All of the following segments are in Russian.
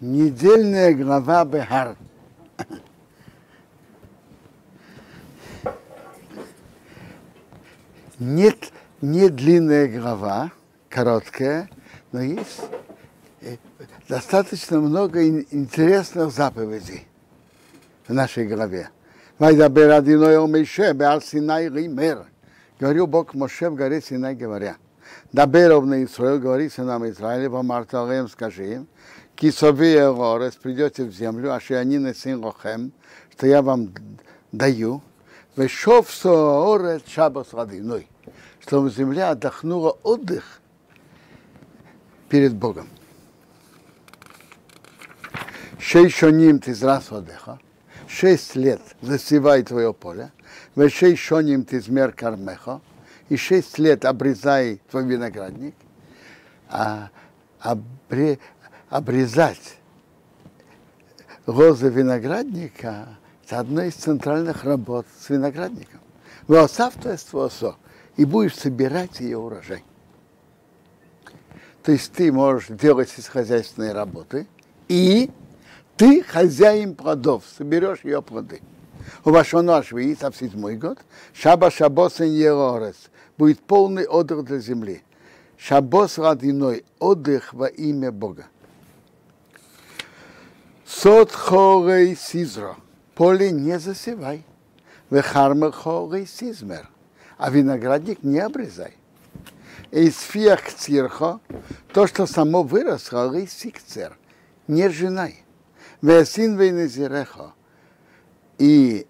Недельная глава Бехар. Нет, не длинная глава, короткая, но есть э, достаточно много интересных заповедей в нашей главе. Говорил Бог Моше в горе Синай, говоря, Даберов на Исраил, говори сынам Израиля, в Марталеем скажи им, Кисовия Рорес, придете в землю, а на сын Лохем, что я вам даю, Вешов Соорет Шабас Радиной, чтобы земля отдохнула отдых перед Богом. Шейшоним ты зрас отдыха, шесть лет засевай твое поле, вешейшоним ты змер кармеха, и шесть лет обрезай твой виноградник, а обре, обрезать лозы виноградника – это одна из центральных работ с виноградником. Васавтоство и будешь собирать ее урожай. То есть ты можешь делать из хозяйственной работы, и ты хозяин плодов, соберешь ее плоды. У вашего нашего и в седьмой год, шаба шабосен ерорес, будет полный отдых для земли. Шабос родиной, отдых во имя Бога. Сот хорей сизро, поле не засевай. Вехарма хорей сизмер, а виноградник не обрезай. Из фиах цирхо, то, что само выросло, сикцер, не женай. Весин вейнезирехо, и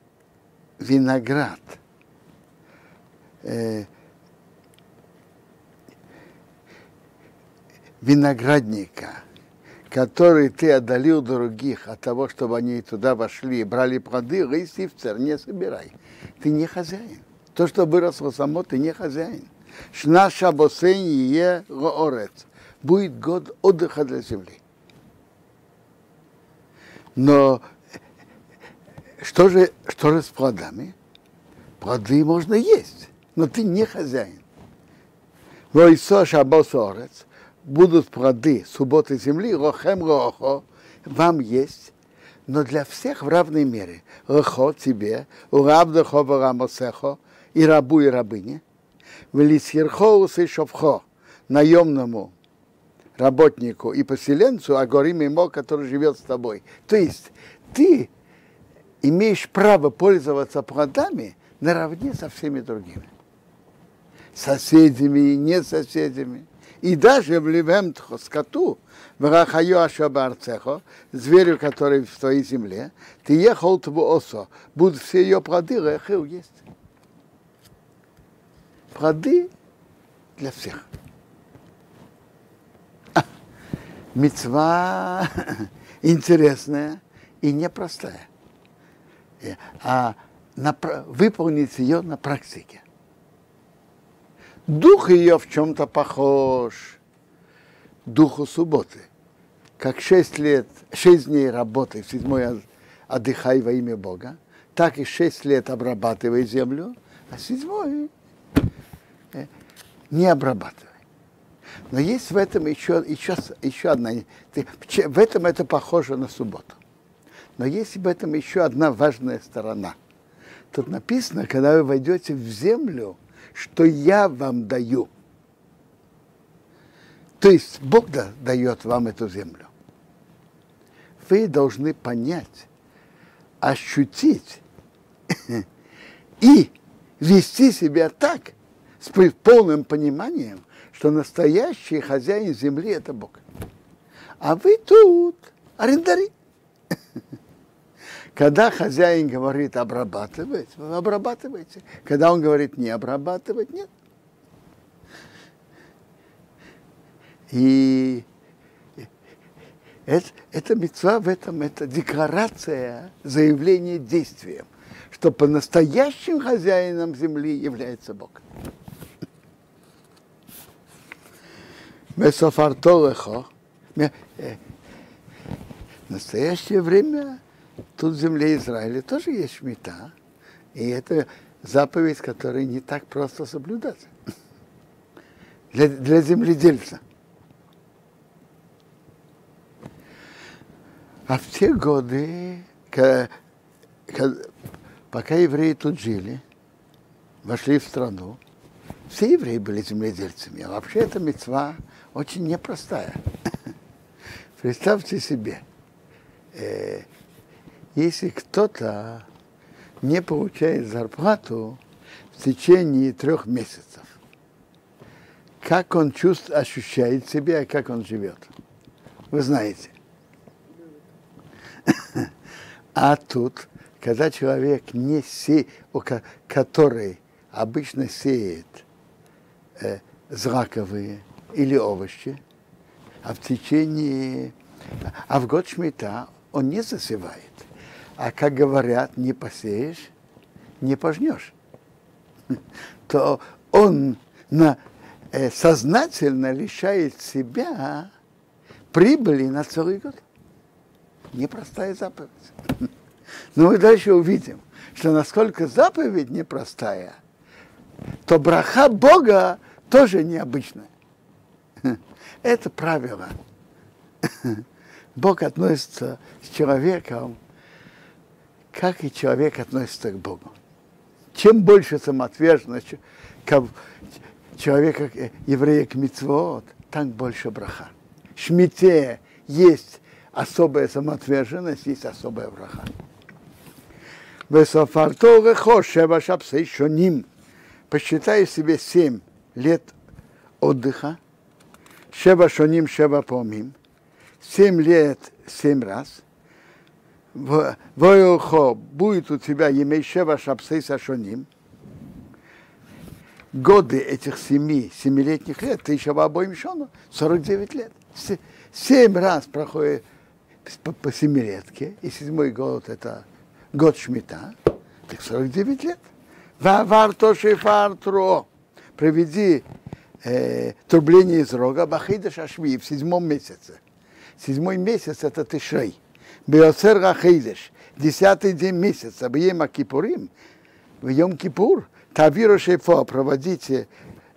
виноград, э, виноградника, который ты отдалил других от того, чтобы они туда вошли брали плоды, рейсивцер, не собирай. Ты не хозяин. То, что выросло само, ты не хозяин. Шнаша босенье роорец. Будет год отдыха для земли. Но что же, что же с плодами? Плоды можно есть, но ты не хозяин. Войсо шабосорец, будут плоды субботы земли, рохем рохо, вам есть, но для всех в равной мере. Рохо тебе, у рабдахо рамосехо, и рабу, и рабыне. Велисхирхоус и шовхо, наемному работнику и поселенцу, а горим ему, который живет с тобой. То есть ты имеешь право пользоваться плодами наравне со всеми другими. Соседями и не соседями. И даже в Ливемтхо, скоту, в Рахайо Ашабарцехо, зверю, который в твоей земле, ты ехал твой осо, будут все ее плоды, рехил есть. Плоды для всех. А, мецва интересная и непростая. А на, выполнить ее на практике. Дух ее в чем-то похож духу субботы. Как шесть лет, шесть дней работы, в седьмой отдыхай во имя Бога, так и шесть лет обрабатывай землю, а седьмой э, не обрабатывай. Но есть в этом еще, еще, еще одна, в этом это похоже на субботу. Но есть в этом еще одна важная сторона. Тут написано, когда вы войдете в землю, что я вам даю. То есть Бог да, дает вам эту землю. Вы должны понять, ощутить и вести себя так, с полным пониманием, что настоящий хозяин земли – это Бог. А вы тут арендари. Когда хозяин говорит обрабатывать, вы обрабатываете. Когда он говорит не обрабатывать, нет. И это, это мецва в этом, это декларация, заявление действием, что по-настоящим хозяином земли является Бог. Месофартолехо. Э, в настоящее время тут в земле Израиля тоже есть шмита. И это заповедь, которую не так просто соблюдать для, для земледельца. А в те годы, ка- ка- пока евреи тут жили, вошли в страну, все евреи были земледельцами. А вообще эта мецва очень непростая. Представьте себе, э, если кто-то не получает зарплату в течение трех месяцев, как он чувствует, ощущает себя, и как он живет. Вы знаете. А тут, когда человек не се, у ко- который обычно сеет э, злаковые или овощи, а в течение, а в год шмита он не засевает. А как говорят, не посеешь, не пожнешь. То он на, э, сознательно лишает себя прибыли на целый год. Непростая заповедь. Но мы дальше увидим, что насколько заповедь непростая, то браха Бога тоже необычная. Это правило. Бог относится с человеком, как и человек относится к Богу. Чем больше самоотверженность человека, еврея к митцвот, там больше браха. Шмите есть особая самоотверженность, есть особая браха. Весофарто рехо шева шапсей шоним. Посчитай себе семь лет отдыха. Шева шоним, шева помим. Семь лет, семь раз. Воюхо будет у тебя емей шева шапсей сашоним. Годы этих семи, семилетних лет, ты еще в обоим шону, 49 лет. Се- Семь раз проходит по, по семилетке, и седьмой год это год шмита, так 49 лет. Вавар то шифар тро. Проведи э, трубление из рога Бахида Шашви в седьмом месяце. Седьмой месяц это Тишрей. Биоцер Рахидеш. Десятый день месяца. Бьема Кипурим. В Йом Кипур. Тавиру Шейфо. Проводите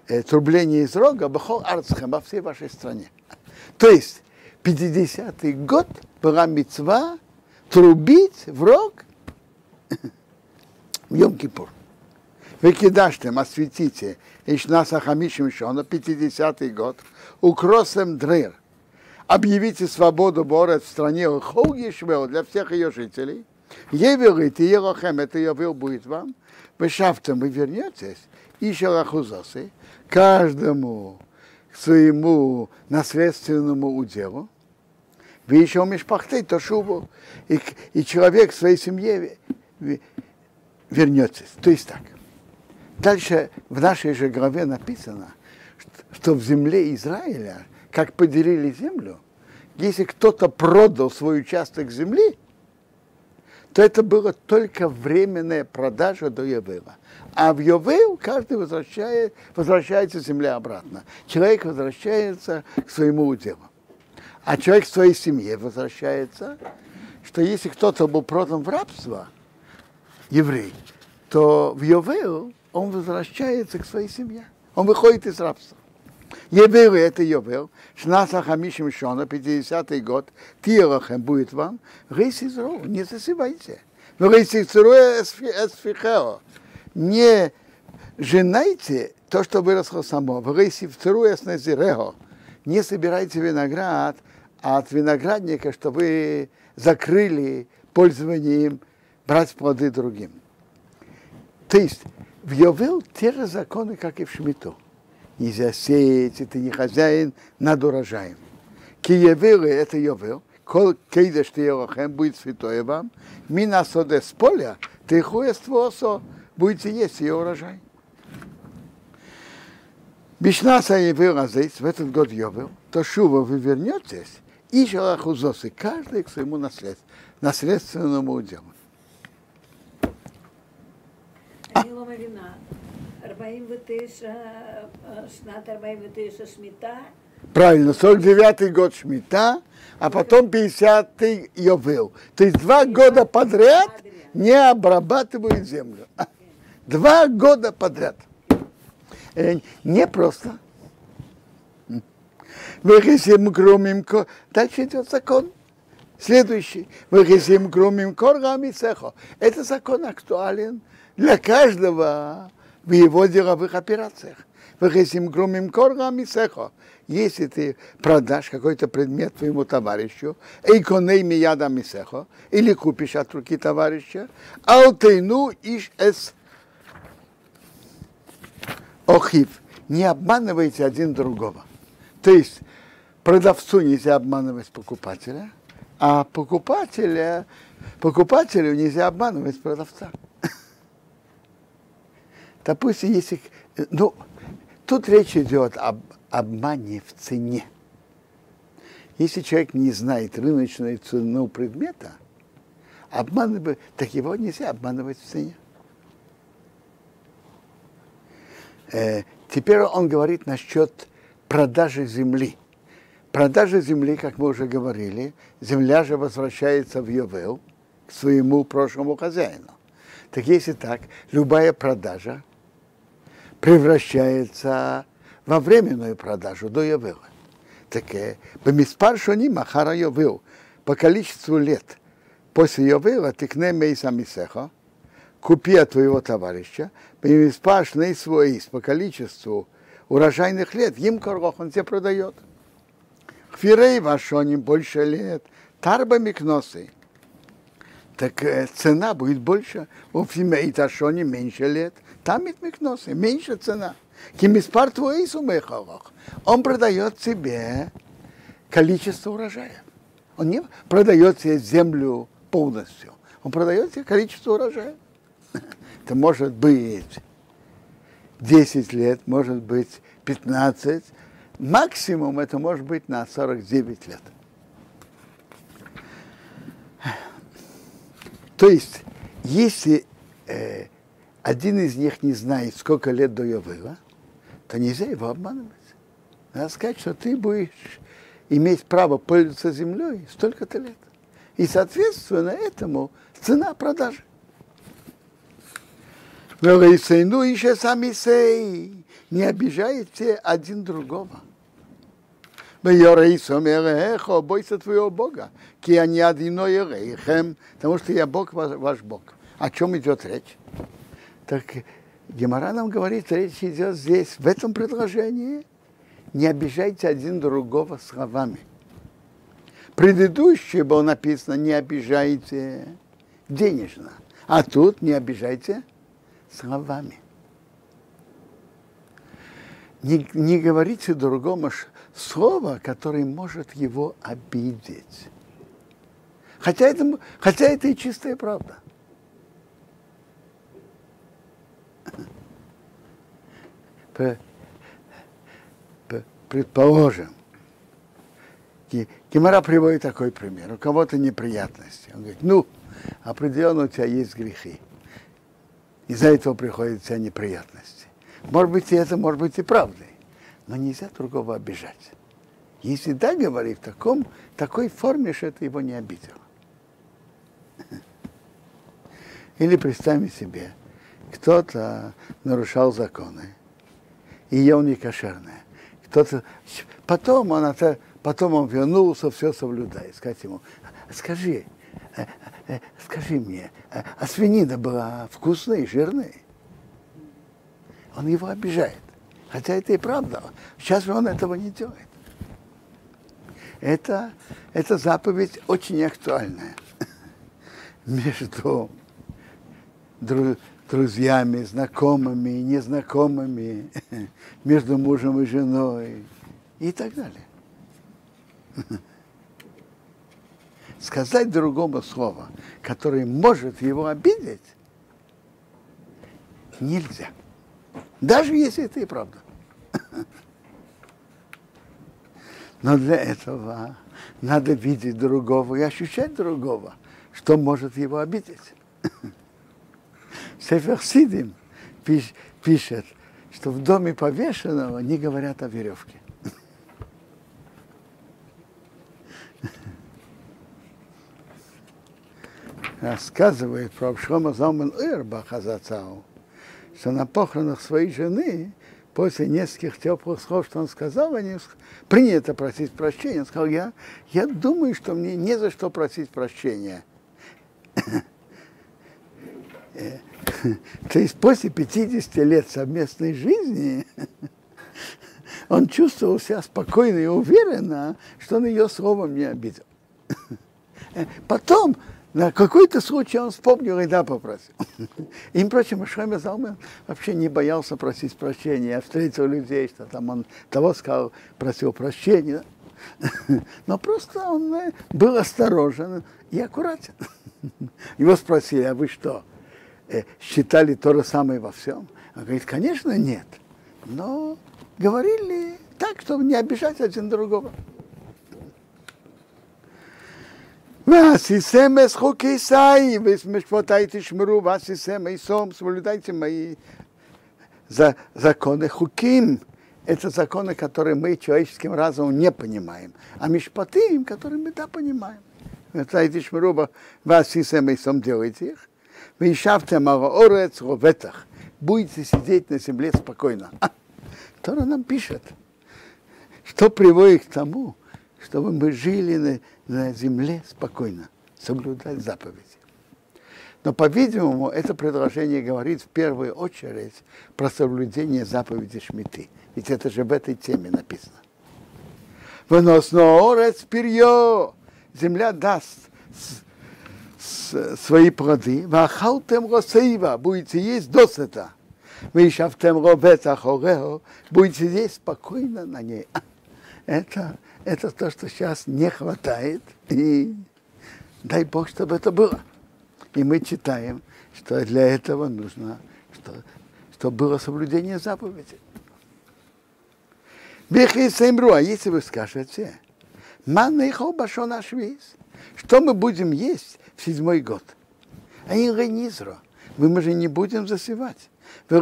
э, трубление из рога Бахол Арцхем во всей вашей стране. То есть 50-й год была мецва трубить в рог в Йом Кипур. Вы кидаштем, осветите, Ишнаса Хамишим Шона, 50-й год, укросем дрыр. Объявите свободу Борет в стране Хоугишвел для всех ее жителей. Евелит и Елохем, это Явил будет вам. Вы шафтом вы вернетесь, и Шалахузосы, каждому своему наследственному уделу. Вы еще мишпахтей, то шубу, и, и человек своей семье вернетесь. То есть так. Дальше в нашей же главе написано, что в земле Израиля, как поделили землю, если кто-то продал свой участок земли, то это было только временная продажа до Явела. А в Явел каждый возвращает, возвращается земля обратно. Человек возвращается к своему уделу. А человек к своей семье возвращается, что если кто-то был продан в рабство, еврей, то в Йовел он возвращается к своей семье. Он выходит из рабства. Евреи это Йовел, Шнаса Хамишим Шона, 50-й год, Тирахем будет вам, Рейс из Ру, не засывайте. Но Рейс из Ру эсфихео. Не женайте то, что выросло само. В Рейс из Ру эснезирео. Не собирайте виноград от виноградника, что вы закрыли пользование им, брать плоды другим. То есть в Йовел те же законы, как и в Шмиту. Нельзя сеять, ты не хозяин над урожаем. Киевелы это Йовел, кол кейдеш ты Елохем, будет святое вам, мина соде с поля, ты хуествосо, будете есть ее урожай. Бишнаса Йовел Азейс, в этот год Йовел, то шува вы вернетесь, и шалахузосы, каждый к своему наслед, наследственному уделу. Правильно, 49-й год Шмита, а потом 50-й Йовел. То есть два года подряд не обрабатывают землю. Два года подряд. Не просто. Выхисим громим. Дальше идет закон. Следующий. Выхисим громим кор гамицехо. Это закон актуален для каждого в его деловых операциях. Если ты продашь какой-то предмет твоему товарищу, эйконей мияда мисехо, или купишь от руки товарища, алтейну иш эс охив. Не обманывайте один другого. То есть продавцу нельзя обманывать покупателя, а покупателя, покупателю нельзя обманывать продавца. Допустим, если... Ну, тут речь идет об обмане в цене. Если человек не знает рыночную цену предмета, обманывать, так его нельзя обманывать в цене. Э, теперь он говорит насчет продажи земли. Продажа земли, как мы уже говорили, земля же возвращается в Йовел к своему прошлому хозяину. Так если так, любая продажа превращается во временную продажу. До Йовела. Так бемиспар шони махара Йовел по количеству лет после Йовела тикне мейса мисеха, купи от твоего товарища, бемиспар шней свой по количеству урожайных лет, им корох он тебе продает. Хвирей вашоним больше лет, тарба микносы. Так э, цена будет больше, у фимей ташони меньше лет, там микносы, меньше цена. Кимиспар твой. Он продает себе количество урожая. Он не продает себе землю полностью. Он продает себе количество урожая. Это может быть 10 лет, может быть 15, максимум это может быть на 49 лет. То есть, если э, один из них не знает, сколько лет до Йовела, то нельзя его обманывать. Надо сказать, что ты будешь иметь право пользоваться землей столько-то лет. И, соответственно, этому цена продажи. Ну, еще сами сей. Не обижайте один другого. Бойся твоего Бога. Киани одино ерейхем. Потому что я Бог, ваш Бог. О чем идет речь? Так Гемора нам говорит, речь идет здесь, в этом предложении, не обижайте один другого словами. Предыдущее было написано, не обижайте денежно, а тут не обижайте словами. Не, не говорите другому слово, которое может его обидеть. Хотя это, хотя это и чистая правда. Предположим, Гемора приводит такой пример. У кого-то неприятности. Он говорит, ну, определенно у тебя есть грехи. Из-за этого приходят у тебя неприятности. Может быть, и это может быть и правдой. Но нельзя другого обижать. Если да, говорит в таком, такой форме, что это его не обидело. Или представим себе, кто-то нарушал законы и ел некошерное. Кто-то... Потом он, это, потом он вернулся, все соблюдает. Сказать ему, скажи, э, э, скажи мне, э, а свинина была вкусной, жирной? Он его обижает. Хотя это и правда. Сейчас он этого не делает. Это, это заповедь очень актуальная между друзьями, знакомыми, незнакомыми, между мужем и женой и так далее. Сказать другому слово, которое может его обидеть, нельзя. Даже если это и правда. Но для этого надо видеть другого и ощущать другого, что может его обидеть. Сефер Сидим пишет, что в доме повешенного не говорят о веревке. Рассказывает про Абшома Залман Ирба Хазацау, что на похоронах своей жены после нескольких теплых слов, что он сказал, они принято просить прощения. Он сказал, я, я думаю, что мне не за что просить прощения. То есть после 50 лет совместной жизни он чувствовал себя спокойно и уверенно, что он ее словом не обидел. Потом на какой-то случай он вспомнил и да попросил. И, впрочем, Шлема Залмен вообще не боялся просить прощения. Я встретил людей, что там он того сказал, просил прощения. Но просто он э, был осторожен и аккуратен. Его спросили, а вы что, считали то же самое во всем? Он говорит, конечно, нет. Но говорили так, чтобы не обижать один другого. ועשיסם את חוקי סי, ומשפטי תשמרו, ועשיסם и сом, соблюдайте мои законы, хуким. Это законы, которые мы человеческим разумом не понимаем, а мишпатим, которые мы да понимаем. Мецай тишмруба, васисем и сом делайте их. Вы ишавте орец роветах. Будете сидеть на земле спокойно. А, Тора нам пишет, что приводит к тому, чтобы мы жили на, на земле спокойно, соблюдать заповеди. Но, по-видимому, это предложение говорит в первую очередь про соблюдение заповеди Шмиты. Ведь это же в этой теме написано. Выносно орец перье. Земля даст свои плоды. Вахалтем росеива. Будете есть досыта. Вы шафтем робета хорео. Будете есть спокойно на ней. Это это то, что сейчас не хватает, и дай Бог, чтобы это было. И мы читаем, что для этого нужно, что, чтобы было соблюдение заповедей. Бехи Сеймру, а если вы скажете, обашо наш вис, что мы будем есть в седьмой год? А инренизро, мы же не будем засевать. Вы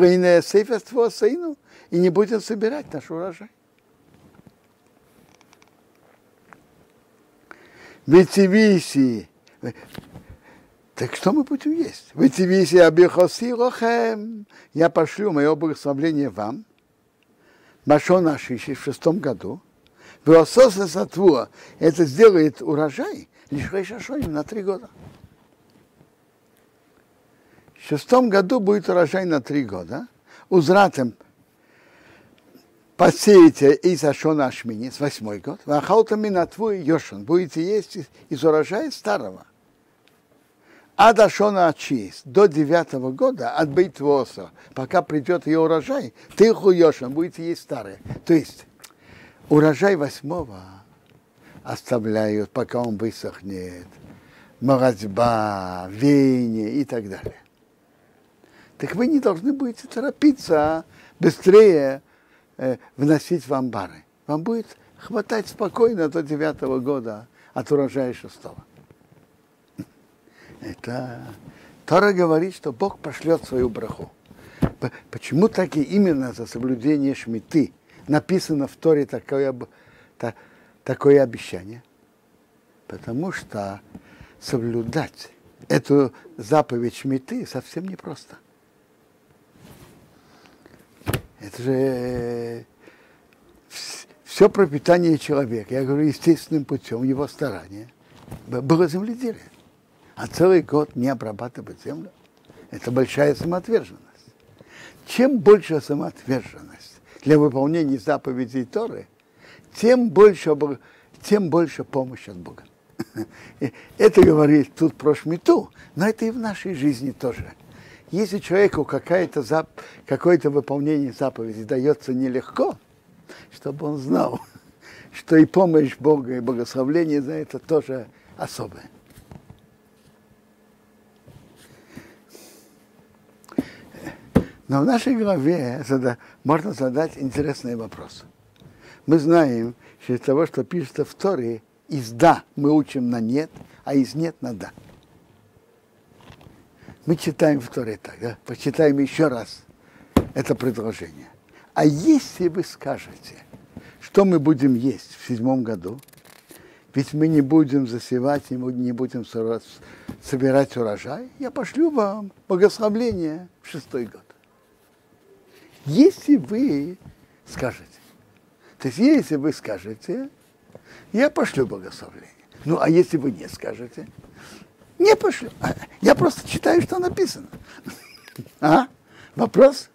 и не будем собирать наш урожай. Ветивиси. Так что мы будем есть? Ветивиси абихоси лохем. Я пошлю мое благословление вам. Машон Ашиши в шестом году. Вилососа сатвуа. Это сделает урожай лишь Рейшашоним на три года. В шестом году будет урожай на три года. Узратом посеете из Ашона Ашмини, с восьмой год, вахалтами на твой Йошан, будете есть из урожая старого. А до Шона Ачис, до девятого года, от Бейтвоса, пока придет ее урожай, ты Йошан, будете есть старое. То есть урожай восьмого оставляют, пока он высохнет. Маразба, веяние и так далее. Так вы не должны будете торопиться быстрее э, вносить в амбары. Вам будет хватать спокойно до девятого года от урожая шестого. Это Тора говорит, что Бог пошлет свою браху. Почему так и именно за соблюдение шмиты написано в Торе такое, та, такое обещание? Потому что соблюдать эту заповедь шмиты совсем непросто. Это же э, все пропитание человека, я говорю, естественным путем, его старания, было земледелие. А целый год не обрабатывать землю, это большая самоотверженность. Чем больше самоотверженность для выполнения заповедей Торы, тем больше, тем больше помощь от Бога. Это говорит тут про шмиту, но это и в нашей жизни тоже. Если человеку какое-то выполнение заповеди дается нелегко, чтобы он знал, что и помощь Бога, и благословление за это тоже особое. Но в нашей главе можно задать интересный вопрос. Мы знаем, что из того, что пишется в Торе, из «да» мы учим на «нет», а из «нет» на «да». Мы читаем в Торе так, да? Почитаем еще раз это предложение. А если вы скажете, что мы будем есть в седьмом году, ведь мы не будем засевать, не будем собирать урожай, я пошлю вам благословление в шестой год. Если вы скажете, то есть если вы скажете, я пошлю благословление. Ну, а если вы не скажете, не пошлю. А, я просто читаю, что написано. А? Вопрос?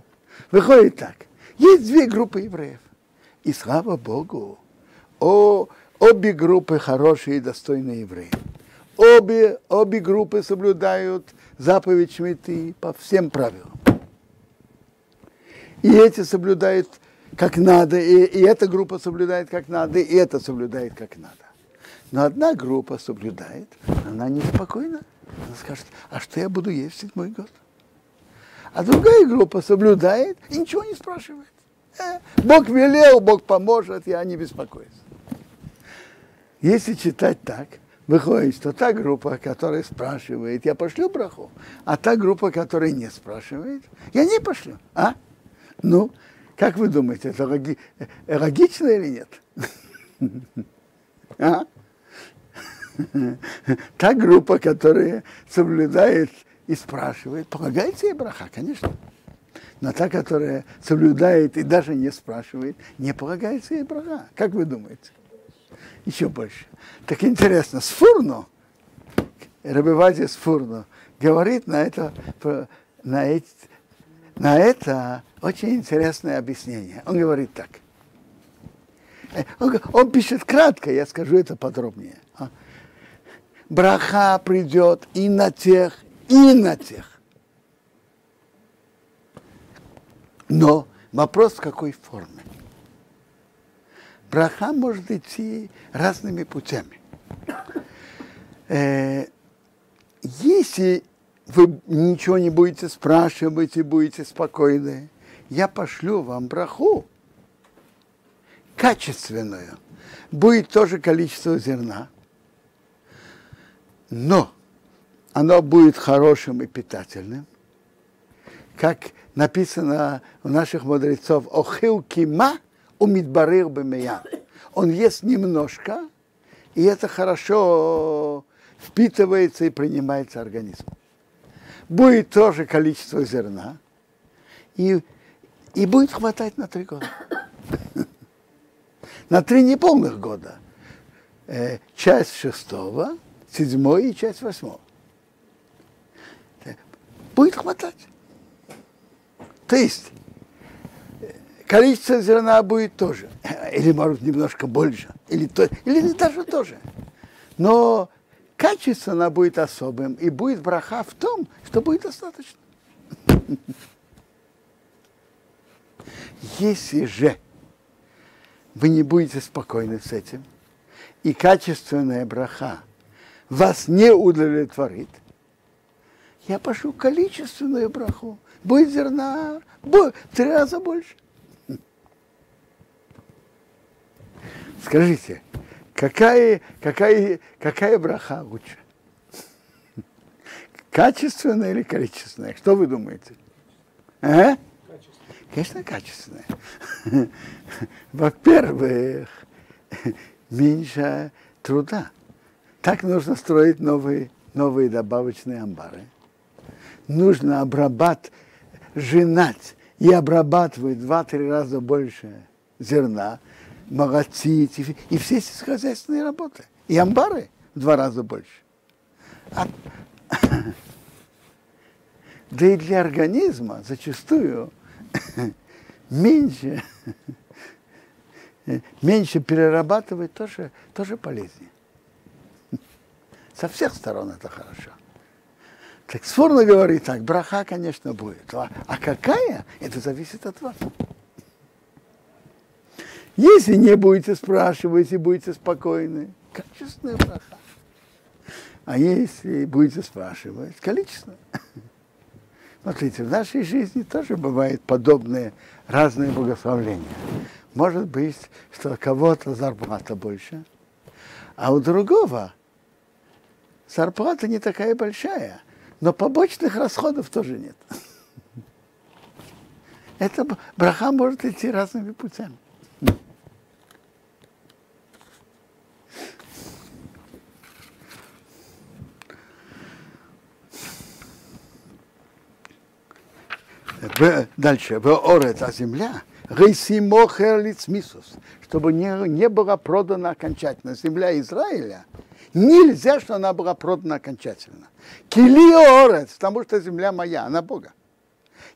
Выходит так. Есть две группы евреев. И слава Богу, о, обе группы хорошие и достойные евреи. Обе, обе группы соблюдают заповедь Шмиты по всем правилам. И эти соблюдают как надо, и, и эта группа соблюдает как надо, и это соблюдает как надо. Но одна группа соблюдает, она неспокойна. Она скажет, а что я буду есть в седьмой год? А другая группа соблюдает и ничего не спрашивает. Э, Бог велел, Бог поможет, я не беспокоюсь. Если читать так, выходит, что та группа, которая спрашивает, я пошлю браху, а та группа, которая не спрашивает, я не пошлю. А? Ну, как вы думаете, это логи... логично или нет? А? Та группа, которая соблюдает и спрашивает, полагается ей браха, конечно. Но та, которая соблюдает и даже не спрашивает, не полагается ей браха. Как вы думаете? Еще больше. Так интересно, Сфурно, Рабивади Сфурно, говорит на это, на, эти, на это очень интересное объяснение. Он говорит так. Э, он, он пишет кратко, я скажу это подробнее. А? Браха придет и на тех, и на тех. Но вопрос в какой форме. Браха может идти разными путями. Э, если вы ничего не будете спрашивать и будете спокойны, я пошлю вам браху качественную. Будет тоже количество зерна, но оно будет хорошим и питательным, как написано у наших мудрецов, охил кима умидбарир бемея. Он ест немножко, и это хорошо впитывается и принимается организмом. Будет тоже количество зерна, и, и будет хватать на три года. На три неполных года. Э, часть шестого, седьмой и часть восьмого. Будет хватать. То есть количество зерна будет тоже. Или, может, немножко больше. Или, то, или даже тоже. Но качество она будет особым. И будет браха в том, что будет достаточно. Если же вы не будете спокойны с этим, и качественная браха вас не удовлетворит, я пошлю количественную браху. Будет зерна в три раза больше. Скажите, какая, какая, какая браха лучше? Качественная или количественная? Что вы думаете? А? Конечно, качественная. Во-первых, меньше труда. Так нужно строить новые, новые добавочные амбары. Нужно обрабатывать, женать и обрабатывать два-три раза больше зерна, молотить, и, и все сельскохозяйственные работы. И амбары в два раза больше. А, да и для организма зачастую меньше, меньше перерабатывать тоже, тоже полезнее. Со всех сторон это хорошо. Так Сфорно говорит так, браха, конечно, будет. А, а какая, это зависит от вас. Если не будете спрашивать и будете спокойны, качественная браха. А если будете спрашивать, количество. Смотрите, в нашей жизни тоже бывают подобные разные благословления. Может быть, что у кого-то зарплата больше, а у другого зарплата не такая большая, но побочных расходов тоже нет. Это браха может идти разными путями. Дальше. В орец, а земля. Рейсимохер лицмисус. Чтобы не, не была продана окончательно. Земля Израиля. Нельзя, что она была продана окончательно. Кили орец, потому что земля моя, она Бога.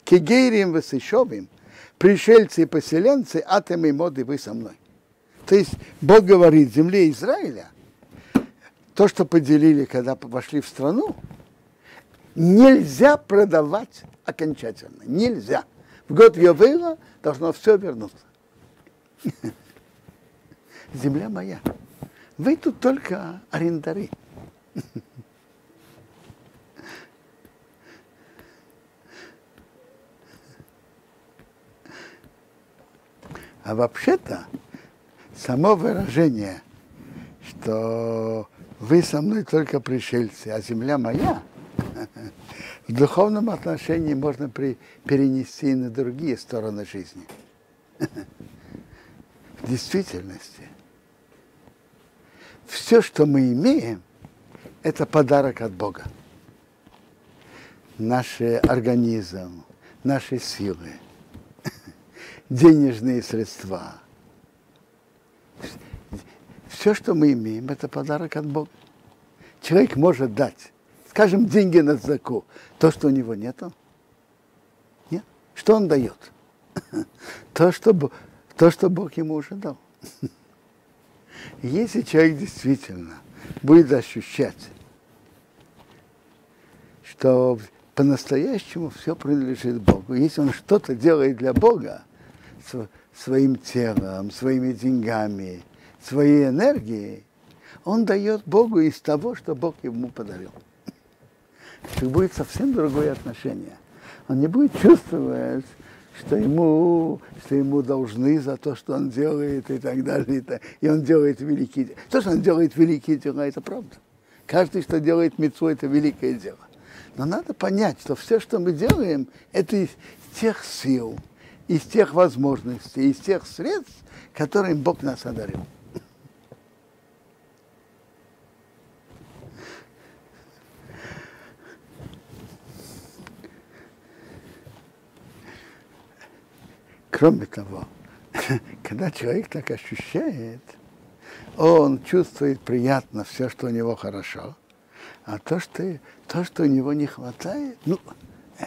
Кигейрим высышовим, пришельцы и поселенцы, атомы и моды вы со мной. То есть Бог говорит земле Израиля, то, что поделили, когда вошли в страну, нельзя продавать окончательно. Нельзя. В год Йовейла должно все вернуться. Земля моя. Вы тут только арендары. А вообще-то само выражение, что вы со мной только пришельцы, а земля моя, в духовном отношении можно при, перенести и на другие стороны жизни. В действительности, все, что мы имеем, это подарок от Бога. Наш организм, наши силы, денежные средства. Все, что мы имеем, это подарок от Бога. Человек может дать, скажем, деньги на заку, то, что у него нету. Нет. Что он дает? То, что, то, что Бог ему уже дал. Если человек действительно будет ощущать, что по-настоящему все принадлежит Богу, если он что-то делает для Бога, св- своим телом, своими деньгами, своей энергией, он дает Богу из того, что Бог ему подарил. Это будет совсем другое отношение. Он не будет чувствовать, что ему, что ему должны за то, что он делает и так далее. И, так. и он делает великие дела. То, что он делает великие дела, это правда. Каждый, что делает мецу, это великое дело. Но надо понять, что все, что мы делаем, это из тех сил, из тех возможностей, из тех средств, которым Бог нас одарил. Кроме того, когда человек так ощущает, он чувствует приятно все, что у него хорошо, а то, что, то, что у него не хватает, ну, э, э,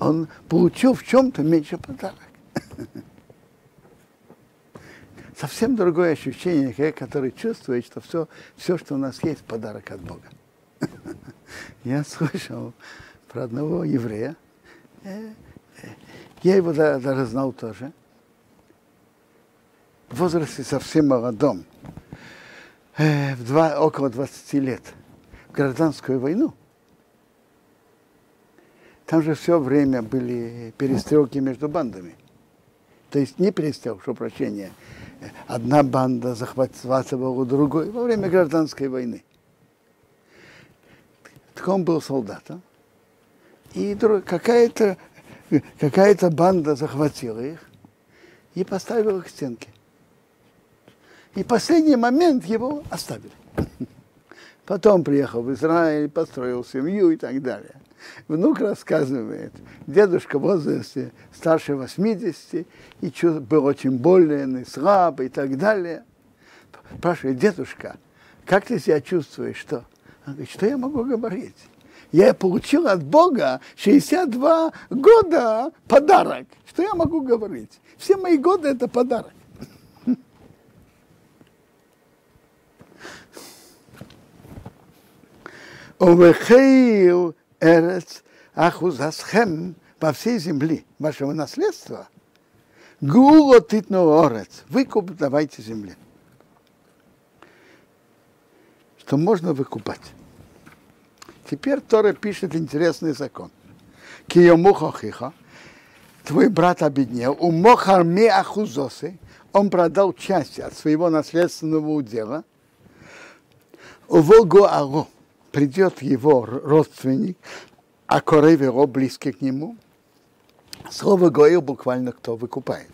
он получил в чем-то меньше подарок. Совсем другое ощущение, человек, который чувствует, что все, все, что у нас есть, подарок от Бога. Я слышал про одного еврея, э, я его да- даже знал тоже, в возрасте совсем молодом, э, в два, около 20 лет, в гражданскую войну. Там же все время были перестрелки между бандами. То есть не перестрелки, что прощения. Одна банда захватывала другой во время гражданской войны. Так он был солдатом. И какая-то какая-то банда захватила их и поставила к стенке. И последний момент его оставили. Потом приехал в Израиль, построил семью и так далее. Внук рассказывает, дедушка в возрасте старше 80 и был очень болен и слаб и так далее. Спрашивает, дедушка, как ты себя чувствуешь? Что? Он говорит, что я могу говорить? Я получил от Бога 62 года подарок. Что я могу говорить? Все мои годы это подарок. Овехейл эрец ахузасхем по всей земле вашего наследства. Гуло титно орец. Выкуп давайте земле. Что можно выкупать. Теперь Тора пишет интересный закон. Киомухохиха, твой брат обеднел, у Мохарме Ахузосы, он продал часть от своего наследственного удела, у Волгоаро придет его родственник, а Корев близкий к нему. Слово Гоил буквально кто выкупает.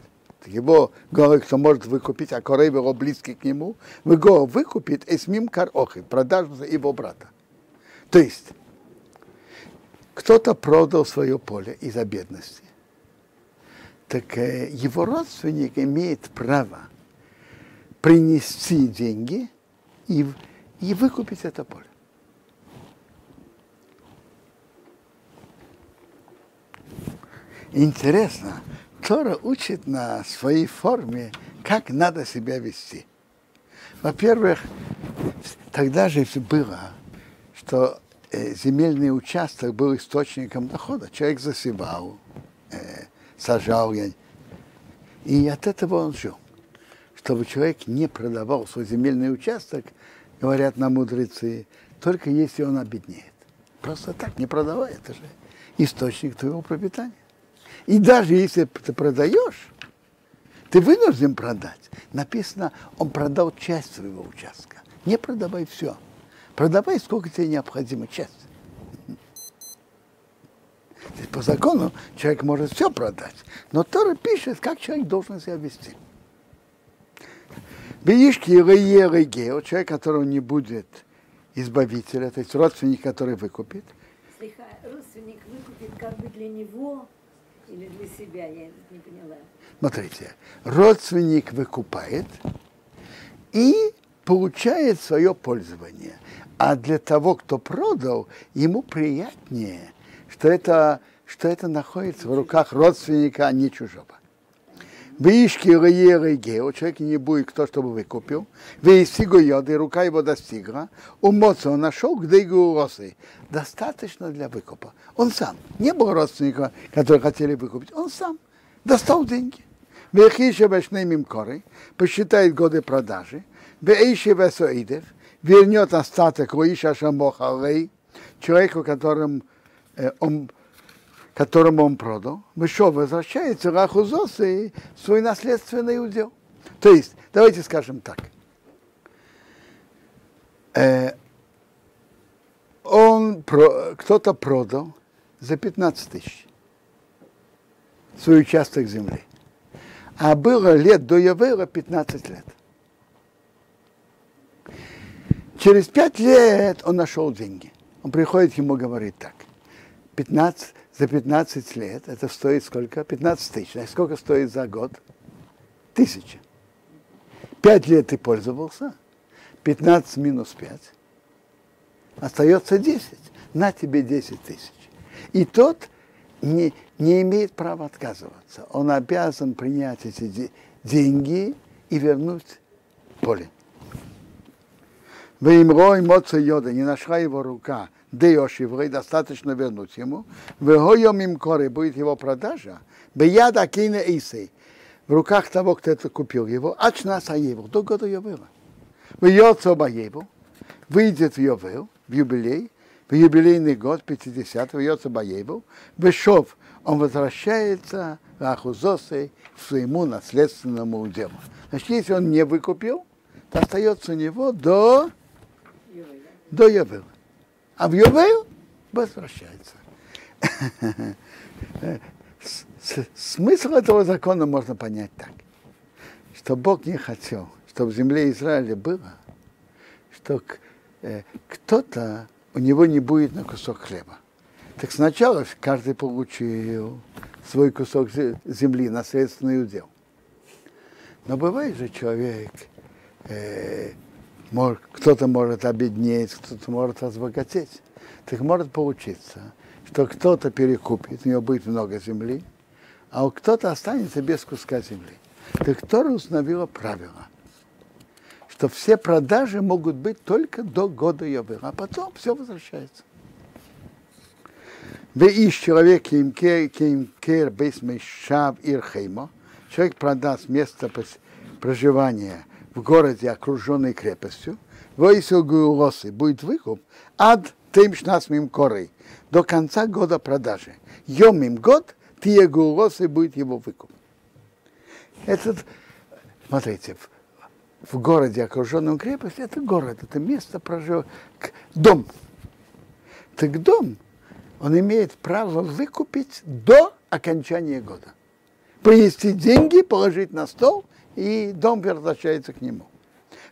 Его говорит, кто может выкупить, а Корев близкий к нему, его выкупит Эсмим Карохи, продажу за его брата. То есть, кто-то продал свое поле из-за бедности. так э, его родственник имеет право принести деньги и, и выкупить это поле. Интересно, Тора учит на своей форме, как надо себя вести. Во-первых, тогда же было, что э, земельный участок был источником дохода. Человек засевал, э, сажал, и от этого он жил. Чтобы человек не продавал свой земельный участок, говорят нам мудрецы, только если он обеднеет. Просто так не продавай, это же источник твоего пропитания. И даже если ты продаешь, ты вынужден продать. Написано, он продал часть своего участка. Не продавай все. Продавай, сколько тебе необходимо, часть. По закону человек может все продать. Но Тора пишет, как человек должен себя вести. Беишки Реге, человек, которого не будет избавителя, то есть родственник, который выкупит. Слыха, родственник выкупит как бы для него или для себя, я не поняла. Смотрите, родственник выкупает и получает свое пользование. А для того, кто продал, ему приятнее, что это, что это находится в руках родственника, а не чужого. Вишки реге, у человека не будет кто, чтобы выкупил. Вейсигу йоды, рука его достигла. У моца он нашел, где его росы. Достаточно для выкупа. Он сам. Не было родственника, которые хотели выкупить. Он сам достал деньги. Вехиша бешнем им коры, посчитает годы продажи. Вейши весоидев, вернет остаток Луиша Шамохалей, человеку, которым э, он которому он продал, вышел, возвращается Рахузос и свой наследственный удел. То есть, давайте скажем так. Э, он, кто-то продал за 15 тысяч свой участок земли. А было лет до Явела 15 лет. Через пять лет он нашел деньги. Он приходит ему говорит так. 15, за 15 лет, это стоит сколько? 15 тысяч. А сколько стоит за год? Тысяча. Пять лет ты пользовался, 15 минус 5, остается 10. На тебе 10 тысяч. И тот не, не имеет права отказываться. Он обязан принять эти деньги и вернуть поле. Им рой моца йода, не нашла его рука, даешь еврей, достаточно вернуть ему. В им коре будет его продажа. Беяда кине Исей. В руках того, кто это купил его, ачна саеву, до года Йовела. В Йоцо Баеву, выйдет в Йовел, в юбилей, в юбилейный год, 50 в Йоцо Баеву, Бешов, он возвращается в Ахузосе к своему наследственному уделу. Значит, если он не выкупил, то остается у него до, до Йовела а в Йовею возвращается. Смысл этого закона можно понять так, что Бог не хотел, чтобы в земле Израиля было, что э, кто-то, у него не будет на кусок хлеба. Так сначала каждый получил свой кусок земли, наследственный удел. Но бывает же человек, э, кто-то может обеднеть, кто-то может разбогатеть. Так может получиться, что кто-то перекупит, у него будет много земли, а кто-то останется без куска земли. Так Тора установила правило, что все продажи могут быть только до года Йовера, а потом все возвращается. Вы ищ человек кемкер бейсмешав ирхеймо, человек продаст место проживания – в городе, окруженной крепостью, Войсел Гуилосы будет выкуп от тем шнасмим корой до конца года продажи. Йомим год, тие Гуилосы будет его выкуп. Этот, смотрите, в, городе, окруженном крепостью, это город, это место проживания, дом. Так дом, он имеет право выкупить до окончания года. Принести деньги, положить на стол – и дом возвращается к нему.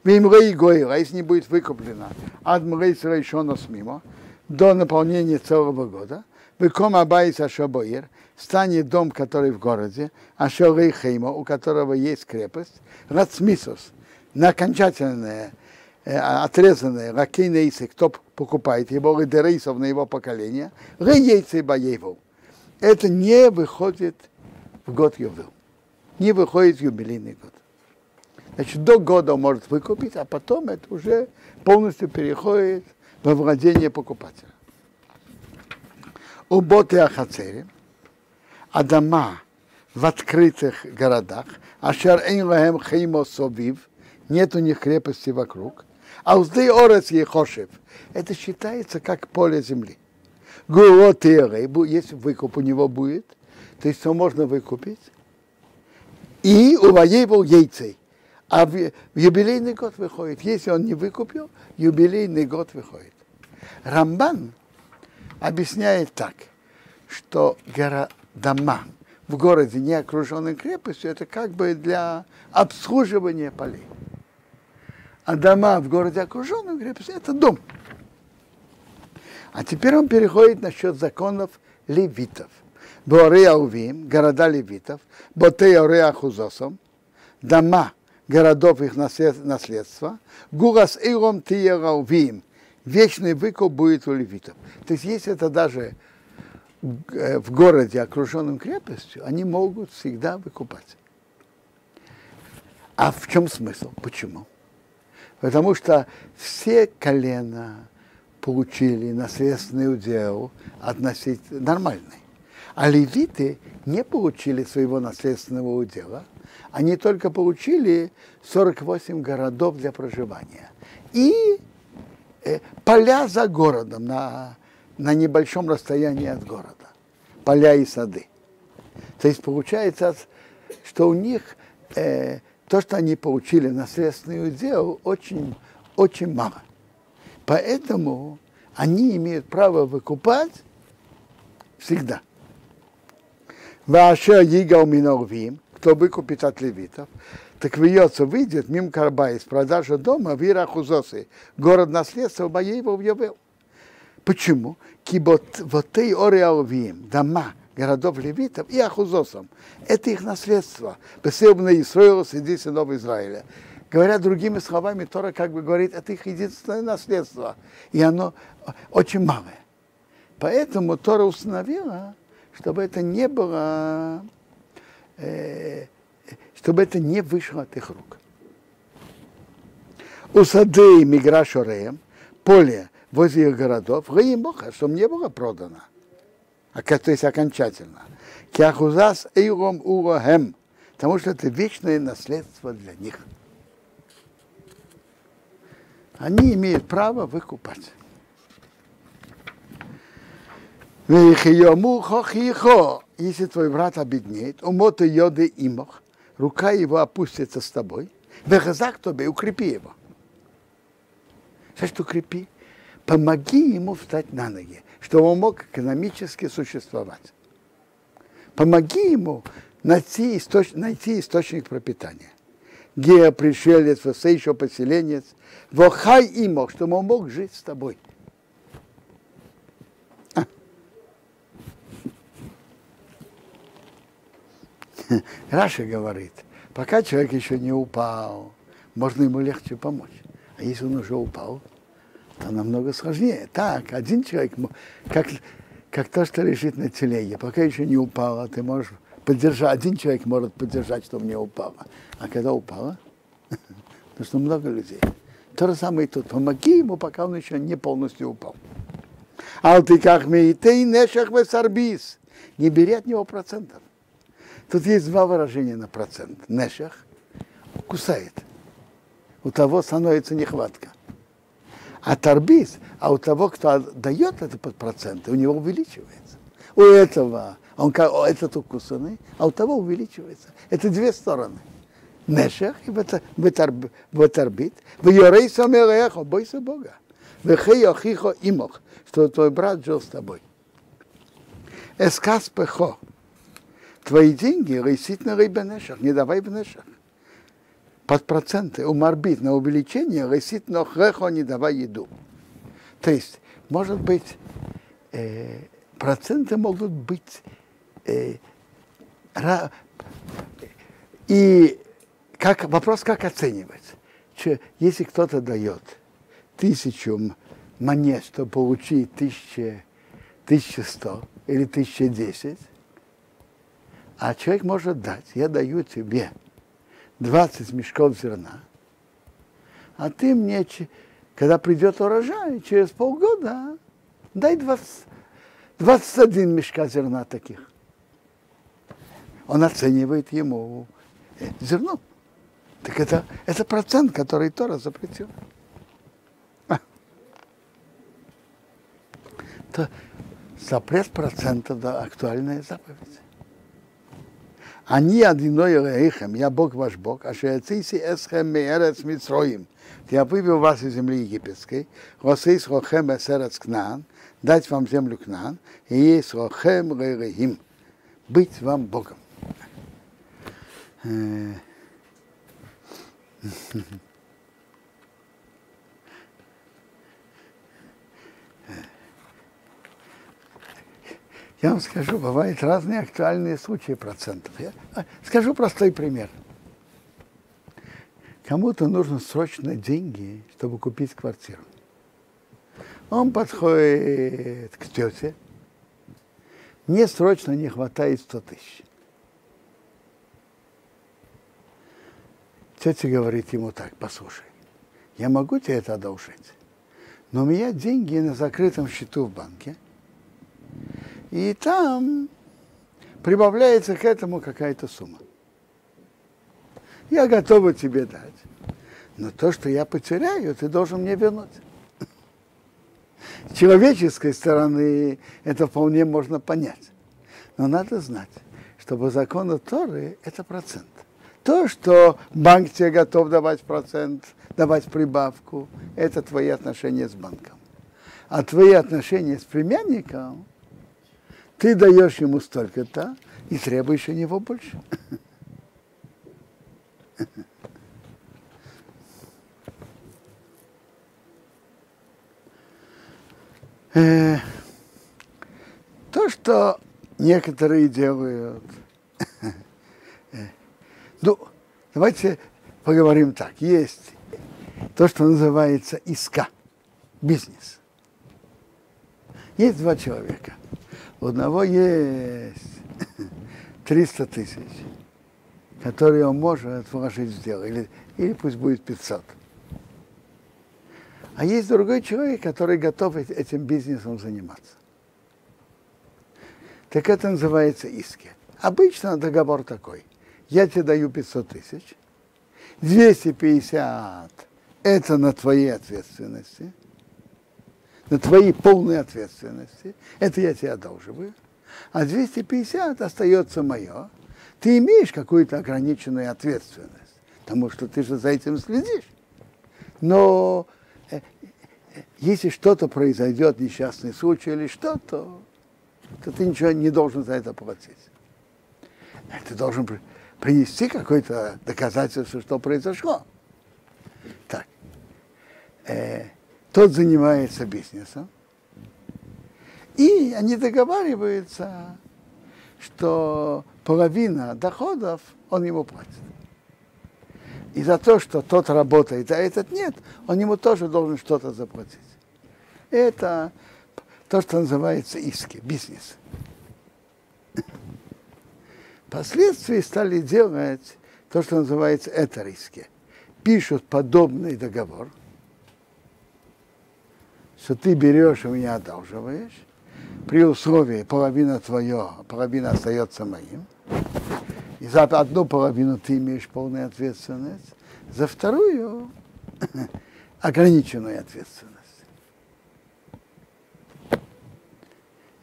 Вимрей Гойра, если не будет выкуплено, от Мрейс Рейшона мимо до наполнения целого года, Веком Абайс Ашабоир, станет дом, который в городе, Ашалей Хейма, у которого есть крепость, Рацмисус, на окончательное, э, отрезанное, Ракейнейсы, кто покупает его, Лидерейсов на его поколение, Рейейцы Баеву. Это не выходит в год Ювил. Не выходит юбилейный год. Значит, до года он может выкупить, а потом это уже полностью переходит во владение покупателя. У боты Ахацери, а дома в открытых городах, ашер эйнлаем хеймо совив, нет у них крепости вокруг, а узды орес ехошев, это считается как поле земли. Гуотеры, если выкуп у него будет, то есть его можно выкупить, и у был яйцей. А в, юбилейный год выходит. Если он не выкупил, юбилейный год выходит. Рамбан объясняет так, что гора, дома в городе, не окруженной крепостью, это как бы для обслуживания полей. А дома в городе, окруженной крепостью, это дом. А теперь он переходит насчет законов левитов. Борея Увим, города левитов, Ботея Хузосом, дома городов их наследства, Гурас Иром Тиера Увим, вечный выкуп будет у левитов. То есть если это даже в городе, окруженном крепостью, они могут всегда выкупать. А в чем смысл? Почему? Потому что все колена получили наследственный удел относительно нормальный. А левиты не получили своего наследственного удела, они только получили 48 городов для проживания. И э, поля за городом на, на небольшом расстоянии от города. Поля и сады. То есть получается, что у них э, то, что они получили наследственный удел, очень, очень мало. Поэтому они имеют право выкупать всегда. Ваша Игал Минорвим, кто выкупит от левитов, так вьется, выйдет мим карба из продажи дома в Ирахузосы, город наследства Баеева в Почему? Кибот вот и Ореалвим, дома городов левитов и Ахузосом. Это их наследство. Бесебно Исраил среди сынов Израиля. Говоря другими словами, Тора как бы говорит, это их единственное наследство. И оно очень малое. Поэтому Тора установила, чтобы это не было, э, чтобы это не вышло от их рук. У сады Миграшореем, поле возле их городов, Бога, чтобы не было продано, а, то есть окончательно. Кяхузас эйром урохем, потому что это вечное наследство для них. Они имеют право выкупать. Если твой брат обеднеет, умота йоды имох, рука его опустится с тобой, вехазак тебе, укрепи его. Значит, укрепи. Помоги ему встать на ноги, чтобы он мог экономически существовать. Помоги ему найти, источ... найти источник пропитания. Гея пришелец, еще поселенец, вохай ему, чтобы он мог жить с тобой. Раша говорит, пока человек еще не упал, можно ему легче помочь. А если он уже упал, то намного сложнее. Так, один человек, как, как то, что лежит на телеге, пока еще не упало, ты можешь поддержать, один человек может поддержать, чтобы не упало. А когда упало, что много людей. То же самое и тут. Помоги ему, пока он еще не полностью упал. А ты как мы, ты нешах сарбис. Не бери от него процентов. Тут есть два выражения на процент. Нешах кусает. У того становится нехватка. А торбис, а у того, кто дает это под проценты, у него увеличивается. У этого, он как, этот укусанный, а у того увеличивается. Это две стороны. Нешах и ветарбит. В Йорей самелеха, бойся Бога. Вехей охихо имох, что твой брат жил с тобой. Эскас пехо, твои деньги рейсит на рейбенешах, не давай бенешах. Под проценты, умарбит на увеличение, рейсит на хрехо, не давай еду. То есть, может быть, э, проценты могут быть э, ра, и как, вопрос, как оценивать. Че, если кто-то дает тысячу монет, чтобы получить тысяча, тысяча сто или тысяча десять, а человек может дать, я даю тебе 20 мешков зерна, а ты мне, когда придет урожай, через полгода, дай 20, 21 мешка зерна таких. Он оценивает ему э, зерно. Так это, это процент, который Тора запретил. А. То запрет процентов, да, актуальная заповедь. Они одиной рейхем, я Бог ваш Бог, а шеяцийси эсхем меерец митроим. Я вывел вас из земли египетской, росейс рохем эсерец кнан, дать вам землю кнан, и есть рохем рейхим, быть вам Богом. Я вам скажу, бывают разные актуальные случаи процентов. Я скажу простой пример. Кому-то нужно срочно деньги, чтобы купить квартиру. Он подходит к тете. Мне срочно не хватает 100 тысяч. Тетя говорит ему так, послушай, я могу тебе это одолжить, но у меня деньги на закрытом счету в банке, и там прибавляется к этому какая-то сумма. Я готова тебе дать, но то, что я потеряю, ты должен мне вернуть. С человеческой стороны это вполне можно понять. Но надо знать, что по закону Торы это процент. То, что банк тебе готов давать процент, давать прибавку, это твои отношения с банком. А твои отношения с племянником, ты даешь ему столько-то и требуешь у него больше. Э, то, что некоторые делают – ну, давайте поговорим так. Есть то, что называется иска, бизнес. Есть два человека. У одного есть 300 тысяч, которые он может вложить в дело, или, или пусть будет 500. А есть другой человек, который готов этим бизнесом заниматься. Так это называется иски. Обычно договор такой – я тебе даю 500 тысяч, 250 это на твоей ответственности, на твоей полной ответственности, это я тебе одалживаю, а 250 остается мое, ты имеешь какую-то ограниченную ответственность, потому что ты же за этим следишь. Но э, э, если что-то произойдет, несчастный случай или что-то, то ты ничего не должен за это платить. Ты должен принести какое-то доказательство, что произошло. Так. Э, тот занимается бизнесом, и они договариваются, что половина доходов он ему платит. И за то, что тот работает, а этот нет, он ему тоже должен что-то заплатить. Это то, что называется иски, бизнес. Впоследствии стали делать то, что называется это риски. Пишут подобный договор, что ты берешь у меня одалживаешь, при условии половина твое, половина остается моим. И за одну половину ты имеешь полную ответственность, за вторую ограниченную ответственность.